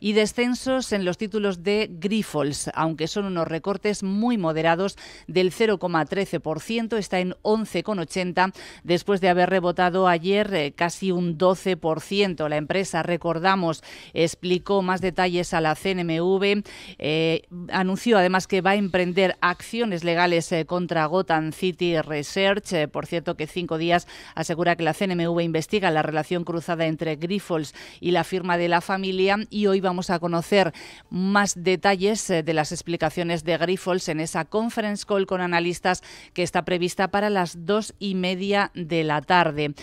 y descensos en los títulos de Grifols, aunque son unos recortes muy moderados del 0,13%, está en 11,80 después de haber rebotado ayer eh, casi un 12%. La empresa, recordamos, explicó más detalles a la CNMV, eh, anunció además que va a emprender acciones legales eh, contra Gotham City Research. por cierto, que cinco días asegura que la CNMV investiga la relación cruzada entre Grifols y la firma de la familia y hoy vamos a conocer más detalles de las explicaciones de Grifols en esa conference call con analistas que está prevista para las dos y media de la tarde.